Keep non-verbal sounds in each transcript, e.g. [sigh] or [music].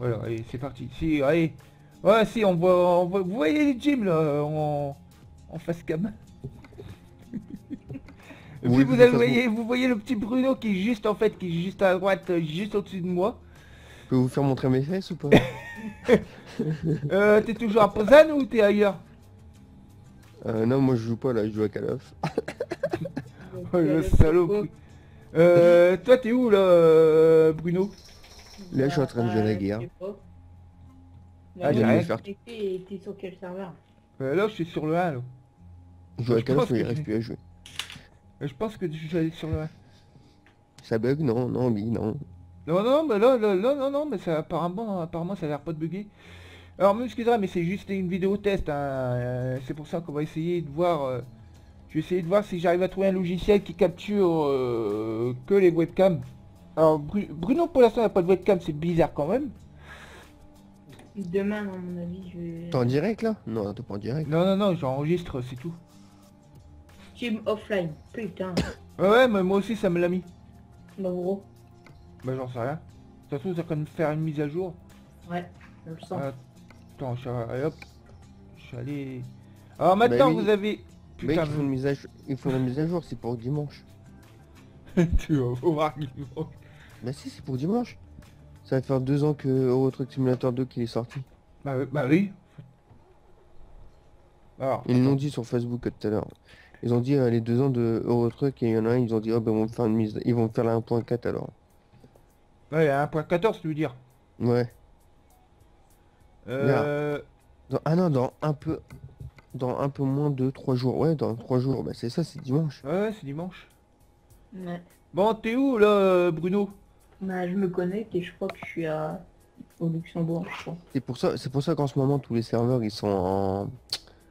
Voilà, allez, c'est parti. Si, allez. Ouais, si, on voit, on voit- vous voyez les gyms là, en, en face cam. [laughs] Et Oui, puis de vous, avez- voyez, vous voyez le petit Bruno qui est juste en fait, qui est juste à droite, euh, juste au-dessus de moi. Je peux vous faire montrer mes fesses ou pas? [laughs] Euh, t'es toujours à Posan ou t'es ailleurs? Euh, Non, moi je joue pas là, je joue à Call of. [laughs] Oh, le salaud. Euh, toi t'es où là, euh, Bruno? Là, je suis en train de jouer à la guerre. Ah, j'ai rien. t'es sur quel serveur? Euh, Là je suis sur le 1 là. Je joue à mais il que reste plus à jouer. Euh, Je pense que je suis allé sur le 1. Ça bug? Non, non, oui, non. Non, non, mais là, là, là, non, non, mais ça, apparemment, apparemment, ça a l'air pas de bugger. Alors, m'excuseras, mais c'est juste une vidéo test, hein, euh, c'est pour ça qu'on va essayer de voir, euh, je vais essayer de voir si j'arrive à trouver un logiciel qui capture euh, que les webcams. Alors, Bru- Bruno, pour l'instant, il n'y a pas de webcam, c'est bizarre quand même. Demain, à mon avis, je vais... T'es en direct là? Non, t'es pas en direct. Non, non, non, j'enregistre, c'est tout. Team offline. Putain. [coughs] Ouais, ouais, mais moi aussi, ça me l'a mis. Bah gros. Bah, j'en sais rien. De toute façon, ça quand même faire une mise à jour. Ouais, je le sens. Attends, je suis, allez, hop. Je suis allé... Alors, maintenant, oui. vous avez... Putain, ils font, une mise à jour- ils font la mise à jour, c'est pour dimanche. [laughs] tu vas voir. Bah si, c'est pour dimanche. Ça va faire deux ans que Euro Truck Simulator 2 qu'il est sorti. Bah, euh, bah oui. Alors, Ils l'ont dit sur Facebook tout à l'heure. Ils ont dit euh, les deux ans de Euro Truck et il y en a un, ils ont dit oh ben on va faire une mise. Ils vont faire la 1.4 alors. ouais, 1.14 tu veux dire? Ouais. Euh, Dans- ah non, dans un peu. Dans un peu moins de trois jours. Ouais, dans trois jours. Bah c'est ça, c'est dimanche. ouais, ouais, c'est dimanche. Ouais. Bon, t'es où là, Bruno? Bah je me connecte et je crois que je suis à... au Luxembourg, je crois. C'est pour ça, c'est pour ça qu'en ce moment tous les serveurs ils sont en.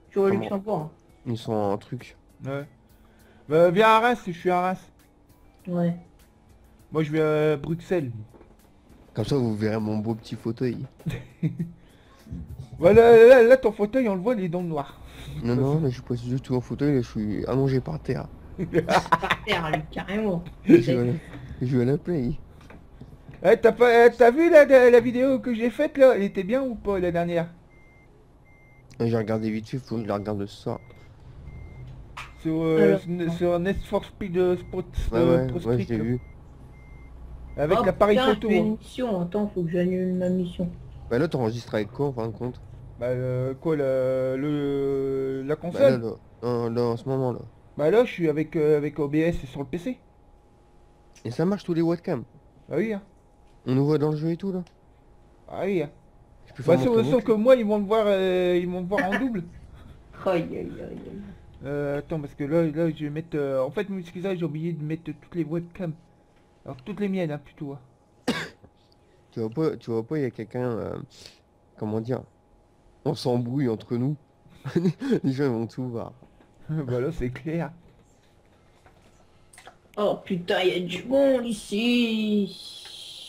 Je suis au Comment Luxembourg. Ils sont en truc. Ouais. Bah, viens à Reims, je suis à Reims. Ouais. Moi, je vais à Bruxelles. Comme ça vous verrez mon beau petit fauteuil. [laughs] Voilà, là, là, là, ton fauteuil, on le voit, il est dans le noir. Non non, mais je suis pas du tout en fauteuil, là, je suis allongé par terre. Par terre, lui, carrément. Je joue à la, je joue à la play. Eh, t'as pas, eh, t'as vu la, la, la vidéo que j'ai faite là? Elle était bien ou pas la dernière? J'ai regardé vite fait, faut que je la regarde ce soir. Sur, euh, Alors, sur- sur Need for Speed euh, Sport, Ouais euh, ouais, Pro ouais, Street, je l'ai là. vu. Avec Oh, l'appareil photo. je fais hein. une mission. Attends, faut que j'annule ma mission. Bah là t'enregistres avec quoi en fin de compte? Bah, euh, quoi, la, le, la Bah console? là, là, non, là, en ce moment là. Bah là, je suis avec, euh, avec OBS sur le PC. Et ça marche tous les webcams? Ah oui, hein. On nous voit dans le jeu et tout là? Ah oui, hein. Je peux Bah, faire sauf, sauf que moi, ils vont le voir, euh, ils vont le voir en double. [laughs] Aïe, aïe, aïe, aïe. Euh, attends, parce que là, là, je vais mettre... euh, en fait, excusez j'ai oublié de mettre toutes les webcams. Alors, toutes les miennes, hein, plutôt. hein. [coughs] Tu vois pas, tu vois pas, il y a quelqu'un, euh, comment dire, on s'embrouille entre nous. [laughs] Les gens ils vont tout voir. [laughs] bah là, c'est clair. Oh putain, il y a du monde ici.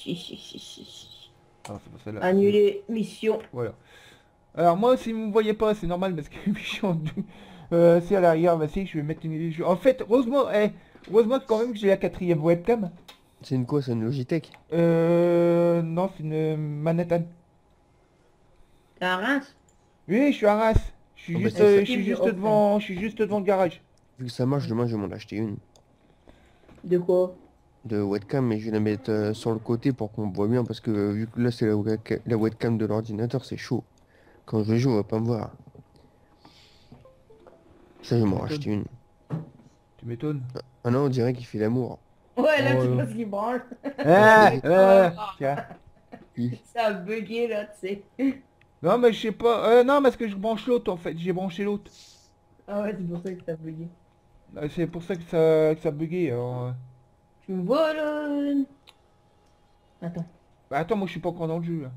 Si, si, si, si, si. Ah, c'est pas celle-là. Annuler mission. Voilà. Alors, moi, si vous me voyez pas, c'est normal, parce que [laughs] je suis en dou- Euh, c'est à l'arrière, bah si, je vais mettre une... En fait, heureusement, eh, heureusement quand même que j'ai la quatrième webcam. C'est une quoi, c'est une Logitech? Euh... Non, c'est une Manhattan. T'es à Reims Oui, je suis à Reims. Je suis Oh, bah, juste, euh, ça. je suis juste devant, je suis juste devant le garage. Vu que ça marche, demain je vais m'en acheter une De quoi? De webcam, mais je vais la mettre euh, sur le côté pour qu'on me voit bien, parce que euh, vu que là c'est la, la webcam de l'ordinateur, c'est chaud. Quand je joue, on va pas me voir. Ça, je vais m'en racheter une. Tu m'étonnes. Ah non, on dirait qu'il fait l'amour. Ouais, là, Oh, tu ce qu'il branle. Ah, ah. Ça a bugué, là, tu sais. Non, mais je sais pas. Euh, non, parce que je branche l'autre en fait. J'ai branché l'autre. Ah ouais, c'est pour ça que ça a bugué. Euh, C'est pour ça que ça, que ça a bugué. Alors, euh. Tu me vois, là Attends. Bah, attends, moi je suis pas encore dans le jeu là.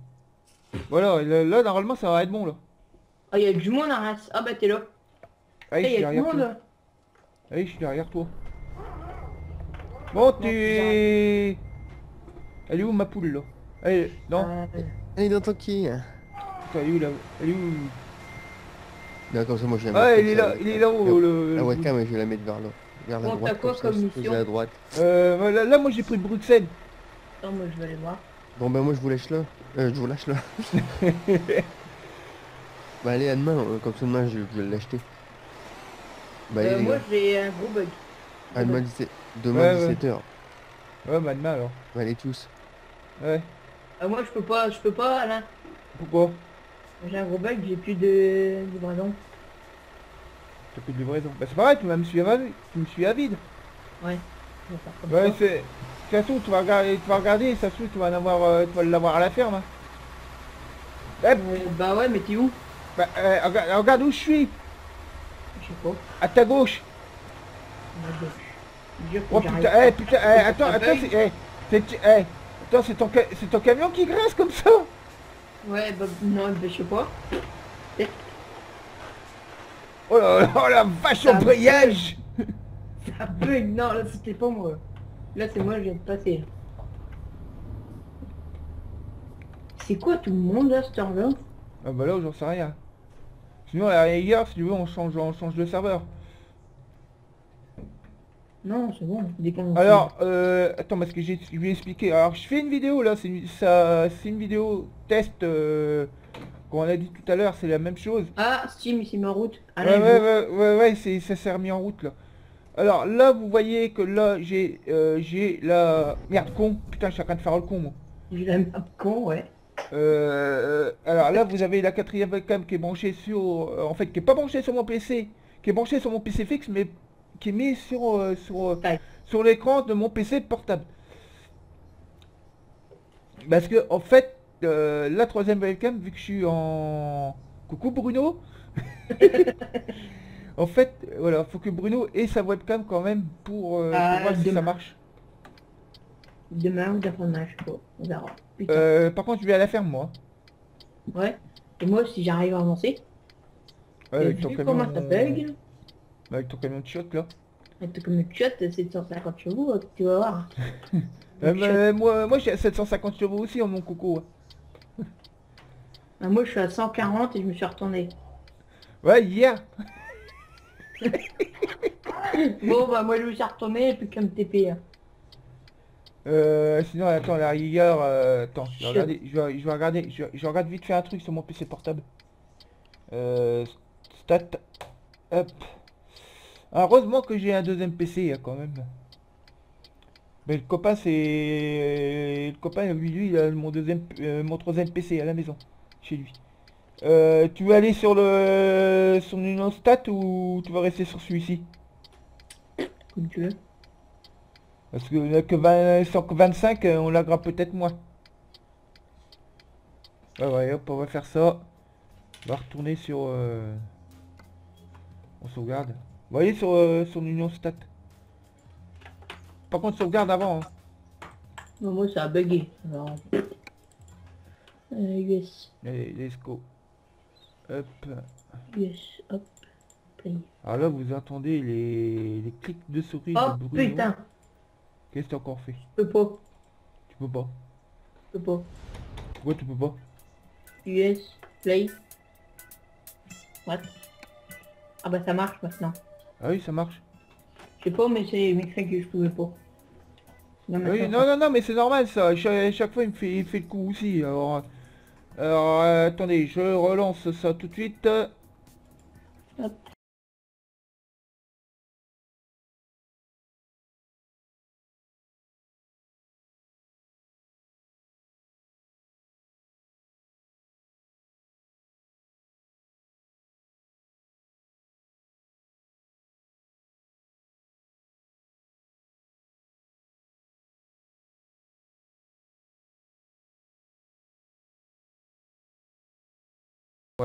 Voilà, là, là, normalement ça va être bon là. Ah, il y a du monde à. Ah bah, t'es là. Ah, oui, Eh, je il suis y a du derrière monde, toi. là. Ah, je suis derrière toi. Bon, tu es... Elle est où ma poule là? Elle est... Non, Ah, Elle est dans ton qui attends, elle est où là? Elle est où? Comme ça, moi je la mets Ah, il est là, la il est webcam. là-haut le... La le- webcam, et je vais la mettre vers là. Vers la Bon, t'as quoi comme mission à droite. Euh, là, là, moi j'ai pris Bruxelles. Attends, moi, je vais aller voir. Bon ben moi je vous lâche là. Euh, je vous lâche là. [laughs] bah allez à demain, euh, comme ça demain je, je vais l'acheter. Bah Euh, moi j'ai un gros bug. à demain 17 demain Ouais, ouais. 17h. Ouais, bah demain alors. Bah allez tous. Ouais. Euh, moi je peux pas, je peux pas Alain. Pourquoi? J'ai un gros bug, j'ai plus de livraison. T'as plus de livraison. Bah c'est pareil, tu vas me suivre à vide. Tu me suis à vide. Ouais. Ouais, c'est... Ça se trouve, tu vas regarder, tu vas regarder, ça se trouve, tu vas en avoir, euh, tu vas l'avoir à la ferme. hein. Eh, Euh, bah ouais mais t'es où? bah, euh, regarde, regarde où je suis, Je sais pas. à ta gauche. Oh putain, eh putain, eh, attends, attends, c'est, eh, c'est, attends, c'est ton, ca- c'est ton camion qui graisse comme ça Ouais bah non bah, je sais pas. Oh là là, oh la vache Ça embrayage [laughs] Ça bug, non là c'était pas moi. Là c'est moi je viens de passer. C'est quoi tout le monde là là Ah bah là, j'en sais rien. Sinon, à la rigueur, si tu veux, on change, on change de serveur. Non c'est bon, qu'on... Alors, euh, attends, parce que j'ai, expliquer. Alors, je fais une vidéo là, c'est une, ça, une vidéo test, euh, on a dit tout à l'heure, c'est la même chose. Ah Steam il s'est mis en route. Ouais, Alain, ouais, ouais, ouais, ouais, c'est, ça s'est remis en route là. Alors là, vous voyez que là, j'ai, euh, j'ai la... Merde, con. Putain, je suis en train de faire le con, moi. J'ai la map con ouais. Euh, alors là, vous avez la quatrième webcam qui est branchée sur... euh, en fait, qui est pas branchée sur mon PC, qui est branchée sur mon PC fixe, mais qui est mise sur, euh, sur, sur l'écran de mon PC portable. Parce que, en fait, euh, la troisième webcam, vu que je suis en... Coucou Bruno [laughs] En fait, voilà, faut que Bruno ait sa webcam quand même pour, euh, pour Ah, voir si ça marche. Demain ou d'après-demain, je sais pas. On verra. Euh, par contre, je vais à la ferme, moi. Ouais. Et moi si j'arrive à avancer. Ouais, avec ton camion, comment ça bug, avec ton camion de shot, là. avec comme le shot, c'est 150 chevaux, tu vas voir. [laughs] Euh, mais moi, moi j'ai 750 chevaux aussi en mon coco. Hein. Ah, moi je suis à 140 et je me suis retourné. Ouais, hier. [laughs] Bon bah moi je me suis retourné et puis comme TP. hein. Euh, sinon, attends, la rigueur, euh, attends, je vais regarder, je vais, je vais regarder, je, je regarde vite faire un truc sur mon PC portable. Euh, stat, hop. Ah, heureusement que j'ai un deuxième PC, hein, quand même. Mais le copain, c'est... Le copain, lui, lui, il a mon deuxième, euh, mon troisième PC à la maison, chez lui. Euh, tu veux aller sur le... sur une stat ou tu vas rester sur celui-ci? Comme tu veux. Parce que là, que 20, 125, euh, on l'agra peut-être moins. Ouais, ouais, hop, on va faire ça. On va retourner sur... euh, On sauvegarde. Vous voyez sur, euh, sur l'union stat. Par contre, sauvegarde avant. hein. Moi ça a bugué. Alors... Euh, US. Allez, let's go. Hop. US. Hop. Play. Alors là, vous entendez les, les clics de souris Oh de putain. Qu'est-ce que t'as encore fait Je peux pas. Tu peux pas. Je peux pas. Pourquoi tu peux pas US. Play. What? Ah bah ça marche maintenant. Ah oui, ça marche. Je sais pas mais c'est écrit que je pouvais pas. Non, Oui, maintenant, non, non, non, mais c'est normal ça. Chaque, chaque fois, il me, fait, il me fait le coup aussi. Alors, alors euh, attendez, je relance ça tout de suite.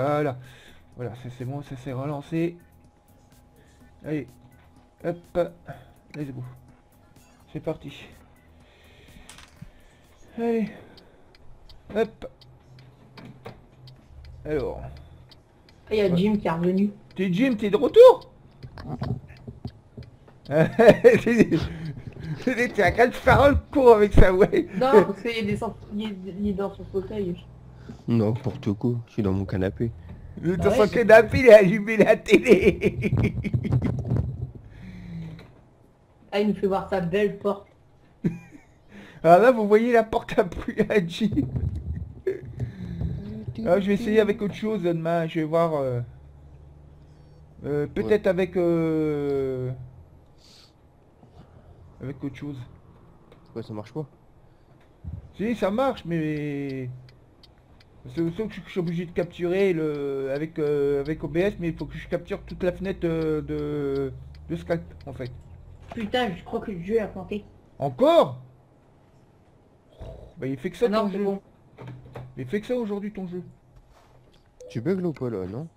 Voilà. Voilà, c'est bon, ça s'est relancé. Allez. Hop. Let's go. C'est parti. Allez. Hop. Alors. Il y a Jim qui est revenu. T'es Jim, t'es de retour? [laughs] T'es à quatre faire le cours avec ça, ouais. Non, parce qu'il est, descend- il est- il est dans son fauteuil. N'importe quoi, je suis dans mon canapé. Le Ah dans ouais, canapé, il a allumé la télé. [laughs] Ah, il nous fait voir sa belle porte. Alors [laughs] là, vous voyez la porte à plus à Jeep. Ah, je vais essayer avec autre chose demain. Je vais voir. euh, euh, Peut-être avec... euh, Avec autre chose. Pourquoi ça marche pas Si, ça marche, mais... C'est aussi que je suis obligé de capturer le avec euh, avec OBS, mais il faut que je capture toute la fenêtre euh, de, de Skype, en fait. Putain, je crois que le jeu a planté. Encore? Bah il fait que ça Ah ton jeu. bon. Il fait que ça aujourd'hui ton jeu. Tu bugs ou pas là, non?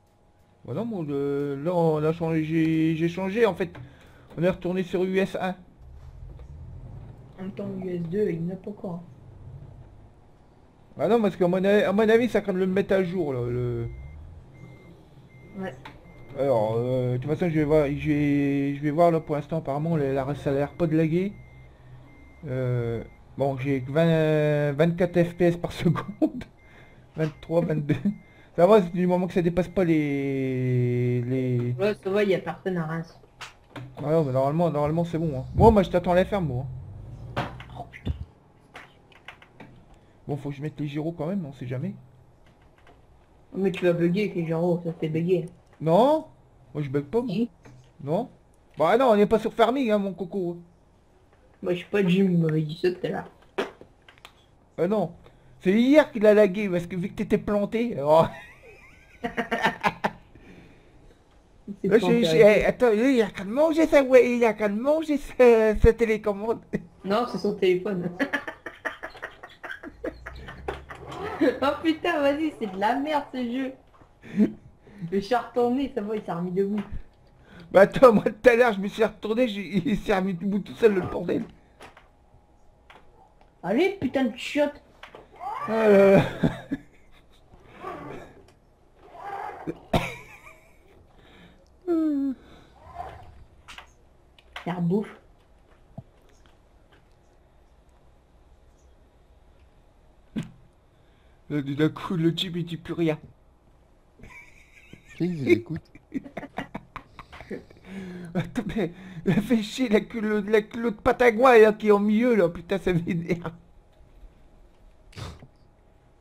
Bah non, moi, le- là on a changé, j'ai changé en fait. On est retourné sur US 1. En même temps, US2, il n'a pas quoi. Ah non, parce qu'à mon, avis- à mon avis, ça craint de le mettre à jour, là, le... Ouais. Alors, euh, de toute façon, je vais voir, je vais, je vais voir là pour l'instant, apparemment, la, la- ça a l'air pas de laguer. Euh, bon, j'ai que 20 24 FPS par [laughs] seconde. 23, 22. Ça va, c'est du moment que ça dépasse pas les... les... Ouais, ça va, il y a personne à Reims. Ah non, mais normalement, normalement c'est bon. hein. Moi, moi, je t'attends à la ferme, moi putain. Bon, faut que je mette les gyros quand même, on sait jamais. Mais tu vas bugger avec les gyros, ça fait bugger. Non Moi, je bug pas, moi. Non Bah non, on n'est pas sur farming, hein, mon coco. Moi, je sais pas, Jim m'avait dit ça tout à l'heure. Ah non. C'est hier qu'il a lagué, parce que vu que t'étais planté... oh. [laughs] Là, intéressant. eh, attends, lui, il a qu'à manger ça, ouais, il a qu'à manger sa, sa télécommande. Non, c'est son téléphone. [laughs] [laughs] oh putain, vas-y, c'est de la merde ce jeu. Le chat retourné, ça va, il s'est remis debout. Bah attends, moi tout à l'heure, je me suis retourné, j'ai- [laughs] il s'est remis debout tout seul, le bordel. Allez, putain de chiotte. Ah là [laughs] bouffe. D'un coup, le type, il dit plus rien. Je l'écoute. [laughs] Attends, mais, la fait chier, la culotte, la culotte patagouin, là, qui est au milieu, là, putain, ça m'énerve.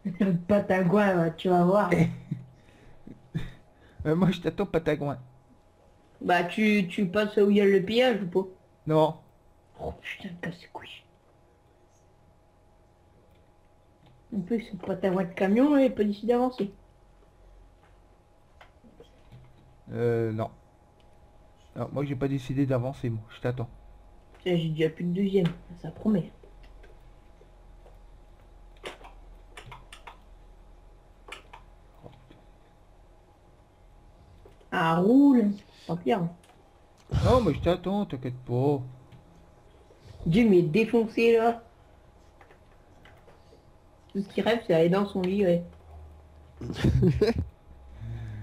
Le patagouin, ouais, tu vas voir. Euh, moi, je t'attends, patagouin. Bah, tu, tu passes où il y a le pillage ou pas? Non. Oh putain, casse les couilles. En plus, c'est pas ta voie de camion, il est pas décidé d'avancer. Euh, non. Non, moi, j'ai pas décidé d'avancer, moi, je t'attends. J'ai déjà plus de deuxième, ça promet. Ah, roule Pas pire. Non, mais je t'attends, t'inquiète pas. Dieu m'est défoncé là. Tout ce qui rêve, c'est aller dans son lit, ouais. [laughs]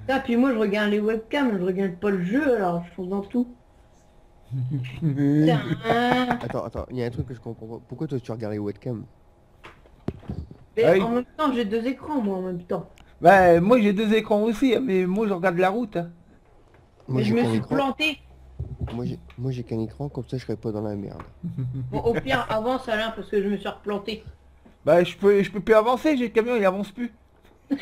Ah, puis moi je regarde les webcams, je regarde pas le jeu alors je fonce dans tout. [laughs] Attends, attends, il y a un truc que je comprends pas. Pourquoi toi tu regardes les webcams? Mais Ah oui. en même temps j'ai deux écrans moi en même temps. Bah, moi, j'ai deux écrans aussi, hein, mais moi, je regarde la route. hein. Mais je me suis écran. planté. Moi j'ai moi j'ai qu'un écran, comme ça je serais pas dans la merde. Bon, au pire avance Alain parce que je me suis replanté. Bah, je peux, je peux plus avancer, j'ai le camion, il avance plus. [laughs]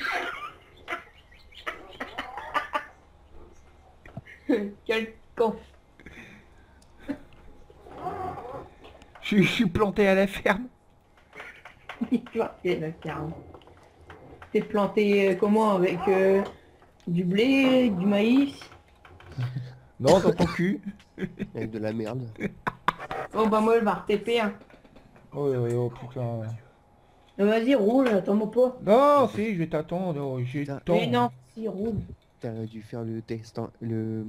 Quel con. Je, suis- je suis planté à la ferme. [laughs] La. T'es planté euh, comment avec euh, du blé, du maïs? [laughs] Non, dans ton cul. Avec de la merde. Bon bah moi je vais RTP hein. Oh, oh, oh, putain. Euh, Vas-y roule, attends-moi pas. Non, si, je vais t'attendre, oh, j'ai. Mais non, si roule. T'aurais dû faire le test en... le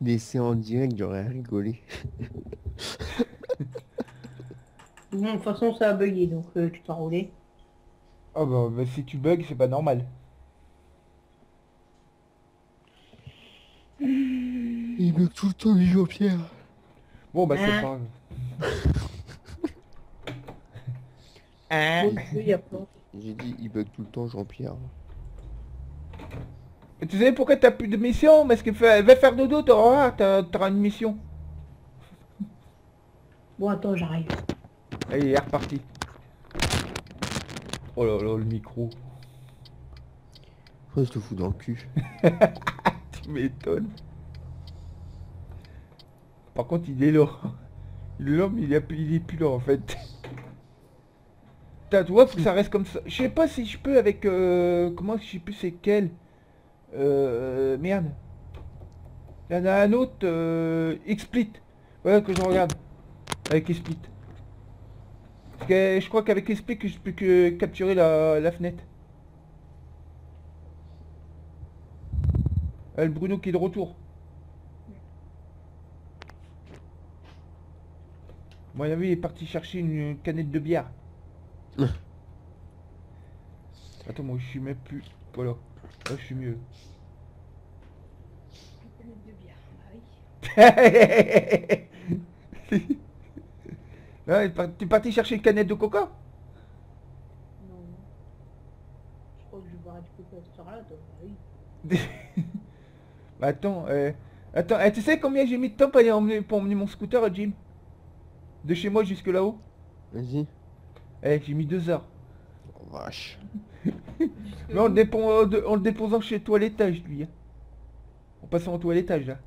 l'essai en direct, j'aurais rigolé. [laughs] Bon, de toute façon ça a bugué donc euh, tu peux rouler. Ah bah, bah, si tu bugs, c'est pas normal. Il bug tout le temps les Jean-Pierre. Bon, bah, c'est Hein pas grave. [laughs] Hein. J'ai dit il bug tout le temps Jean-Pierre. Tu sais pourquoi t'as plus de mission? Parce que fa- va faire dodo, t'auras t'as- t'auras une mission. Bon attends j'arrive. Allez, il est reparti. Oh là là, le micro. Je te fous dans le cul? [laughs] Tu m'étonnes. Par contre, il est là. Il est là, mais il est, il est plus là, en fait. Putain, tu vois, faut que ça reste comme ça. Je sais pas si je peux avec... euh, comment, je sais plus c'est quel. Euh, merde. Il y en a un autre, euh, Xsplit. Ouais, que je regarde. Avec Xsplit. Parce que je crois qu'avec Xsplit, je peux que capturer la, la fenêtre. Ah, le Bruno qui est de retour. Moi, il il est parti chercher une canette de bière. [coughs] Attends, moi, je suis même plus... Voilà. Là, je suis mieux. Par- tu es parti chercher une canette de coca? Non. Je crois que je boire du coca ce soir-là, toi. Bah oui. Attends, euh, attends, eh, tu sais combien j'ai mis de temps pour, aller emmener, pour emmener mon scooter à Jim? De chez moi jusque là-haut? Vas-y. Eh, j'ai mis deux heures. Oh, vache. [laughs] Mais en le, dépon- en de- en le déposant chez toi à l'étage, lui. hein. En passant au toilettage, là.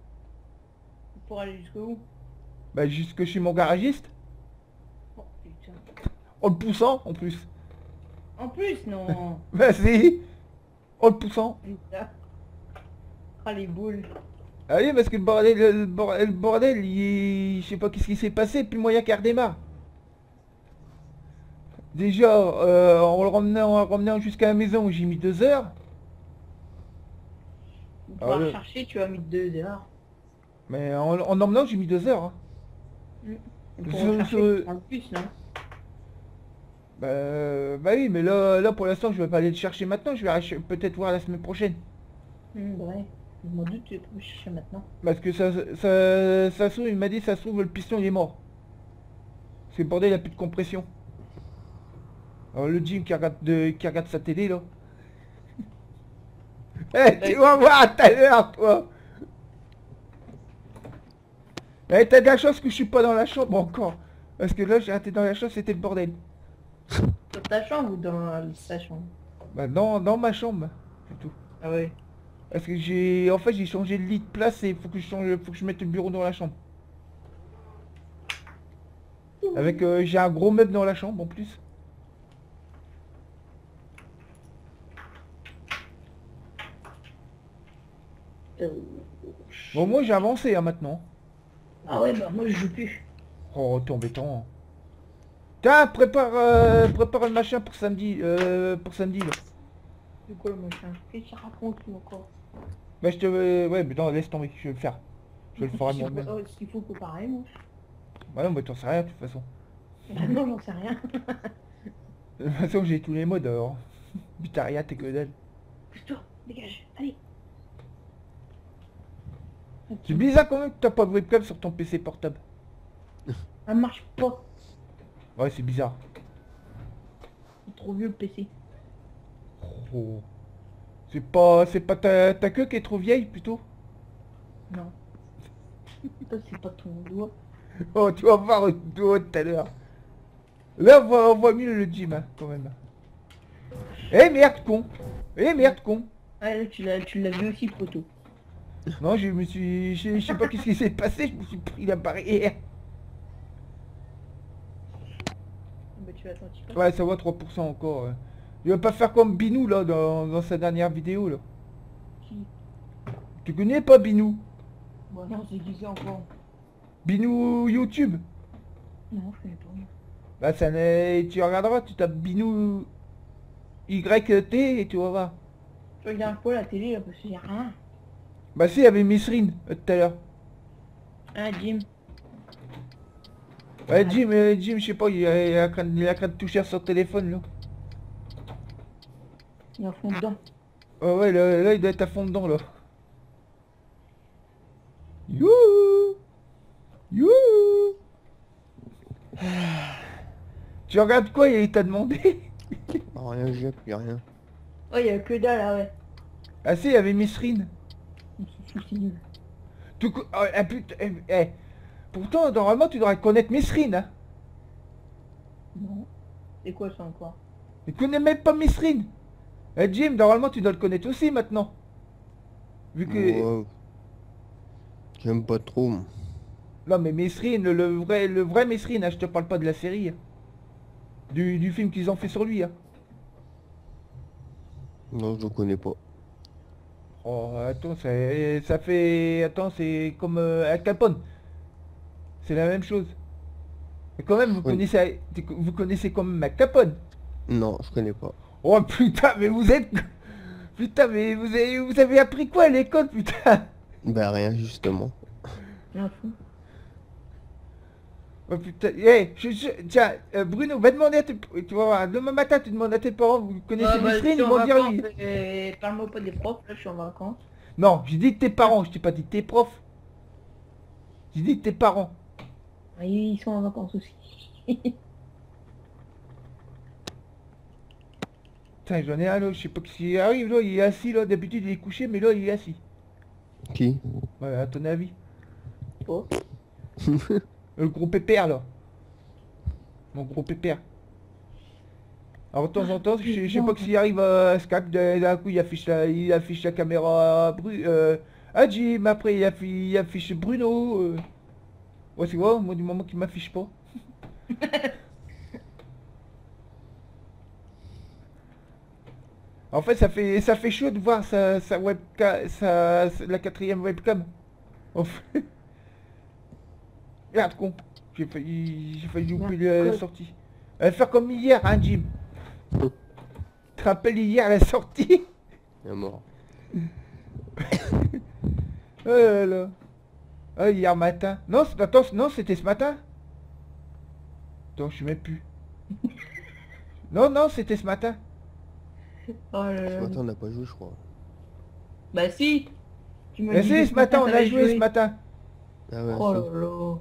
Pour aller jusqu'où Bah, jusque chez mon garagiste. Oh putain. En le poussant, en plus. En plus, non. [laughs] Bah, si En le poussant. Putain. Ah les boules. Ah oui, parce que le bordel, le bordel, le bordel, il... je sais pas qu'est-ce qui s'est passé, puis moyen qu'elle redémarre. Déjà, euh, en le le ramenant jusqu'à la maison, j'ai mis deux heures. Pour Ah, le- chercher, tu as mis deux heures. Mais en, en emmenant, j'ai mis deux heures. hein. Et Pour en chercher, le plus, non? Bah, bah oui, mais là, là pour l'instant, je vais pas aller le chercher maintenant, je vais peut-être voir la semaine prochaine. Hum, ouais. Je m'en doute, tu me chercher maintenant. Parce que ça, ça, ça se trouve, il m'a dit, ça se trouve, le piston, il est mort. Parce que le bordel, il a plus de compression. Alors le Jim qui regarde, de, qui regarde sa télé, là. [laughs] Eh, tu vas voir tout à l'heure, toi Eh, t'as de la chance que je suis pas dans la chambre encore. Parce que là, j'ai été dans la chambre, c'était le bordel. Dans ta chambre ou dans sa chambre? Bah, dans, dans ma chambre, c'est tout. Ah ouais. Parce que j'ai... En fait, j'ai changé de lit de place et faut que je change... faut que je mette le bureau dans la chambre. Avec... euh, j'ai un gros meuble dans la chambre, en plus. Bon, moi, j'ai avancé, hein, maintenant. Ah ouais, bah moi je joue plus. Oh, t'es embêtant. Tiens, prépare... euh, prépare le machin pour samedi. Euh, pour samedi, là. C'est quoi le machin? Qu'est-ce qu'il raconte encore Bah, je te... Ouais, mais non, laisse tomber, je vais le faire. Je vais le sais moi-même. pas, oh, Ce qu'il faut comparer, moi. Bah non, mais t'en sais rien, de toute façon. Bah non, j'en sais rien. [laughs] De toute façon, j'ai tous les modes, alors. [laughs] Butaria, t'es que dalle. Dégage, allez. C'est bizarre quand même que t'as pas de webcam sur ton PC portable. [laughs] Ça marche pas. Ouais, c'est bizarre. C'est trop vieux le PC. Oh. C'est pas... C'est pas ta... ta queue qui est trop vieille, plutôt? Non. [laughs] C'est pas ton doigt. Oh, tu vas voir le doigt tout à l'heure. Là, on voit, on voit mieux le gym, hein, quand même. Eh merde, con Eh merde, con Ah là, tu l'as, tu l'as vu aussi, photo. Non, je me suis... Je je sais pas qu'est-ce qui s'est passé, je me suis pris la barrière. Bah tu. Ouais, ça va 3% encore. ouais. Il va pas faire comme Binou, là, dans, dans sa dernière vidéo, là. Qui? Tu connais pas Binou? Bah non, c'est qui encore? Binou YouTube? Non, je connais pas. Bah, ça n'est... Tu regarderas, tu tapes Binou... YT et tu vas voir. Tu regardes pas la télé, là, parce qu'il y a rien. Bah si, il y avait Messrine, euh, tout à l'heure. Ah, Jim. Ouais, Jim, euh, Jim, je sais pas, il a, il a craint, il a craint de toucher à son téléphone, là. Il est à fond dedans. Ouais, ouais, là, là, il doit être à fond dedans, là. Youhou Youhou Tu regardes quoi, il t'a demandé? Oh, rien, j'ai plus rien. Oh, il y a que dalle, là, ouais. Ah si, il y avait Messrine. On s'en fout, c'est nul. Tu co- ah, ah, putain, eh, eh. Pourtant, normalement, tu devrais connaître Messrine, hein. Non. C'est quoi ça encore? Tu connais même pas Mesrine Eh Jim, normalement tu dois le connaître aussi maintenant. Vu que... Ouais. J'aime pas trop. moi. Non mais Mesrine, le vrai, le vrai Mesrine, hein, je te parle pas de la série. hein. Du, du film qu'ils ont fait sur lui. hein. Non, je le connais pas. Oh, attends, ça, ça fait... Attends, c'est comme euh, Al Capone. C'est la même chose. Et quand même, vous Oui. connaissez, vous connaissez quand même Al Capone. Non, je connais pas. Oh putain, mais vous êtes... Putain, mais vous avez, vous avez appris quoi à l'école, putain? Bah rien, justement. Oh putain, eh, je, je- tiens, euh, Bruno, va demander à tes... Tu vas voir, demain matin, tu demandes à tes parents, vous connaissez Ah, bah, ils vont dire oui. et Parle-moi pas des profs, là je suis en vacances. Non, j'ai dit de tes parents, je t'ai pas dit de tes profs. J'ai dit de tes parents. Ah, ils sont en vacances aussi. [laughs] Putain, j'en ai un là, je sais pas qui arrive là, il est assis là, d'habitude il est couché, mais là il est assis. Qui? Ouais, à ton avis. Oh. [laughs] Le gros pépère là. Mon gros pépère. Alors de temps en temps, je, sais pas que s'il arrive à Skype, d'un coup il affiche la, il affiche la caméra Bru, euh, à Jim, après il affiche, Bruno. euh. Ouais c'est quoi, moi du moment qu'il m'affiche pas. [laughs] En fait ça fait ça fait chaud de voir sa, sa webcam, sa- la quatrième webcam. En fait. Merde con, j'ai failli, j'ai failli Merde, la, sortie. Elle va faire comme hier, hein Jim. Tu te rappelles hier la sortie? Il est mort. [coughs] Oh là là. Ah, hier matin. Non, c'est- attends, non, c'était ce matin. Attends, je sais même plus. [laughs] non, non, c'était ce matin. Oh là Ce là. matin, on n'a pas joué, je crois. Bah si Tu m'as Mais dit si, ce matin, on a joué ce matin. Ah ouais, Oh là là.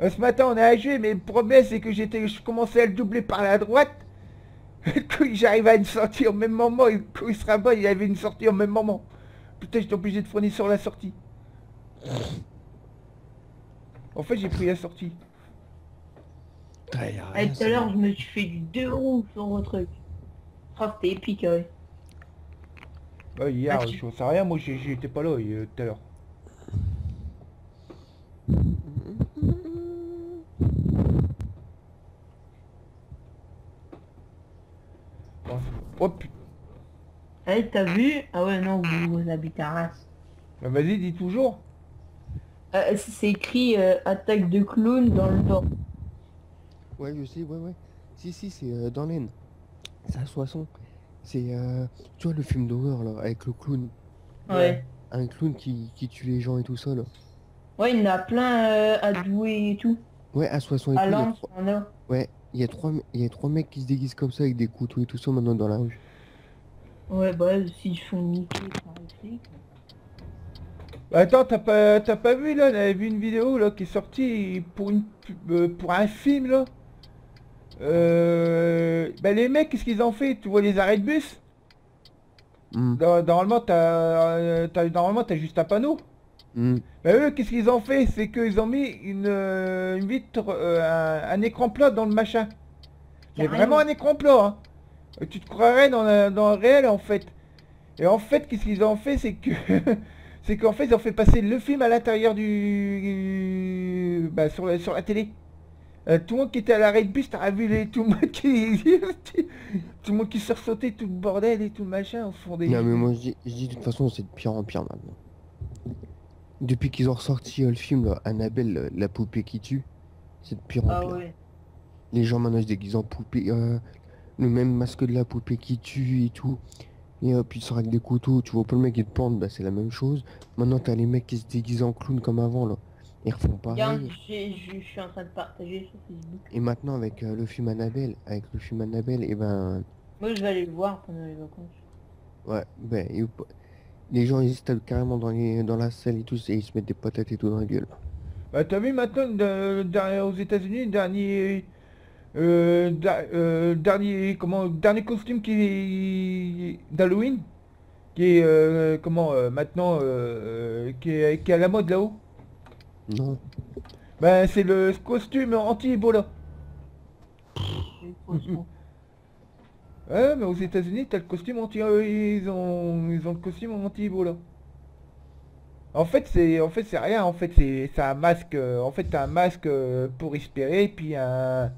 Euh, Ce matin, on a joué, mais le problème, c'est que j'étais, je commençais à le doubler par la droite. [laughs] J'arrive à une sortie au même moment, et quand il se rabat, il y avait une sortie au même moment. Putain, j'étais obligé de fournir sur la sortie. En fait, j'ai pris la sortie. Ah, rien, tout à l'heure, je me suis fait du deux roues sur votre truc. Oh, c'était épique, ouais. Ouais, hier, Ah, tu- je sais rien, moi, j'étais pas là euh, tout à l'heure. Bon, c'est- Oh putain. Eh, t'as vu? Ah ouais, non, vous, vous habitez à Reims. Bah, Vas-y, dis toujours. Euh, c'est écrit euh, attaque de clown dans le nord. Ouais, je sais, ouais, ouais. Si, si, c'est euh, dans l'Aisne. C'est à Soissons. C'est, euh, tu vois, le film d'horreur, là, avec le clown. Ouais. Un clown qui, qui tue les gens et tout ça, là. Ouais, il y en a plein euh, à Douai et tout. Ouais, à Soissons et À tout. Lens, a. Ouais, il y, a trois, il y a trois mecs qui se déguisent comme ça avec des couteaux et tout ça maintenant dans la rue. Ouais, bah, s'ils font niquer par les flics. Bah, attends, t'as pas, t'as pas vu là, on avait vu une vidéo là qui est sortie pour une, pub- euh, pour un film là? Euh, bah les mecs, qu'est-ce qu'ils ont fait? Tu vois les arrêts de bus? Hmm, Normalement, t'as, euh, t'as- normalement, t'as juste un panneau. Hmm. Bah eux, qu'est-ce qu'ils ont fait? C'est qu'ils ont mis une, euh, une vitre, euh, un, un écran plat dans le machin. Mais Carrément. vraiment un écran plat. Hein. Euh, Tu te croirais dans, la- dans le réel en fait. Et en fait, qu'est-ce qu'ils ont fait C'est que, [laughs] c'est qu'en fait, ils ont fait passer le film à l'intérieur du, bah, sur, la, sur la télé. Euh, tout le monde qui était à l'arrêt de bus, t'as vu les, tout le monde qui, [laughs] tout le monde qui sursautait, tout le bordel et tout le machin au fond des. Non mais moi je dis, je dis de toute façon c'est de pire en pire maintenant. Depuis qu'ils ont ressorti euh, le film là, Annabelle, euh, la poupée qui tue, c'est de pire en Ah pire. ouais. Les gens maintenant se déguisent en poupée, euh, le même masque de la poupée qui tue et tout. Et hop ils sortent avec des couteaux, tu vois pas le mec qui te plante, bah c'est la même chose. Maintenant t'as les mecs qui se déguisent en clown comme avant là. Ils refont pareil. j'ai- je je suis en train de partager sur Facebook. Et maintenant avec euh, le film Annabelle, avec le film Annabelle, et ben Moi, je vais aller le voir pendant les vacances. ouais, ben et- les gens ils se tapent carrément dans, les, dans la salle et tout, et ils se mettent des patates et tout dans la gueule. Bah, t'as vu maintenant le dernier- aux États-Unis, dernier, euh, da- euh, dernier, comment, dernier costume qui est d'Halloween, qui est euh, comment euh, maintenant, euh, qui est, qui est à la mode là-haut. Non. Bah, c'est le costume anti-Ebola. Ouais, mais aux États-Unis, t'as le costume anti, euh, ils ont, ils ont le costume anti-Ebola. En fait, c'est, en fait, c'est rien. En fait, c'est, c'est un masque. euh, en fait, t'as un masque euh, pour respirer, puis un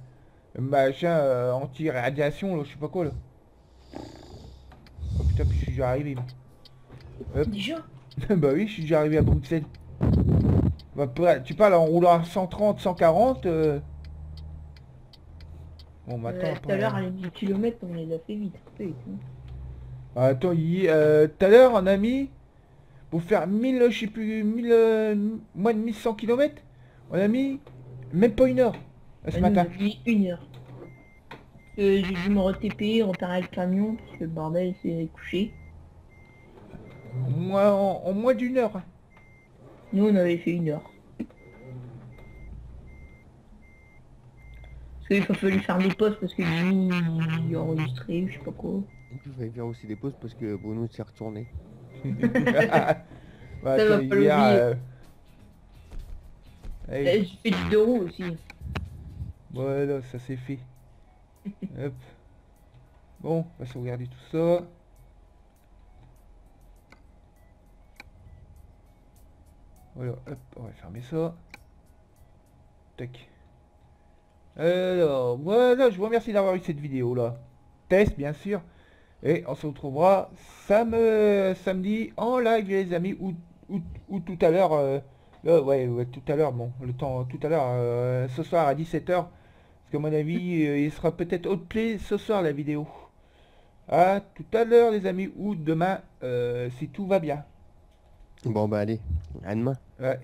machin anti-radiation, là, je sais pas quoi là. Oh putain, puis je suis déjà arrivé. Déjà? [laughs] Bah oui, je suis déjà arrivé à Bruxelles. Bah, tu parles en roulant à 130, 140. Bon, Euh, maintenant. Tout à l'heure, les 10 km, on les a fait vite. Oui, Attends, il- euh, tout à l'heure, on a mis, pour faire 1000, je sais plus, 1000, euh, moins de 1100 km, on a mis même pas une heure euh, ce Bah, nous, matin. mis une heure. J'ai dû me re-TP, repérer le camion, parce que le bordel s'est couché. En moins, en, en moins d'une heure. hein. Nous, on avait fait une heure. Parce qu'il fallu faire des pauses parce que Jimmy il a enregistré, je sais pas quoi. Il fallait faire aussi des pauses parce que Bruno s'est retourné. [laughs] Bah, va pas hier, euh, allez, Euh, J'ai fait du deux roues aussi. voilà, ça c'est fait. [laughs] Hop. Bon, on va sauvegarder tout ça. Voilà, hop, on va fermer ça. Tac. Alors, voilà, je vous remercie d'avoir eu cette vidéo là. Test, bien sûr. Et on se retrouvera sam euh, samedi en live, les amis, ou, ou, ou tout à l'heure. euh, là, ouais, ouais, tout à l'heure, bon, le temps, tout à l'heure, euh, ce soir à 17h. Parce qu'à mon avis, euh, il sera peut-être haute play ce soir la vidéo. À tout à l'heure, les amis, ou demain, euh, si tout va bien. Bon bah allez, à demain. Ouais.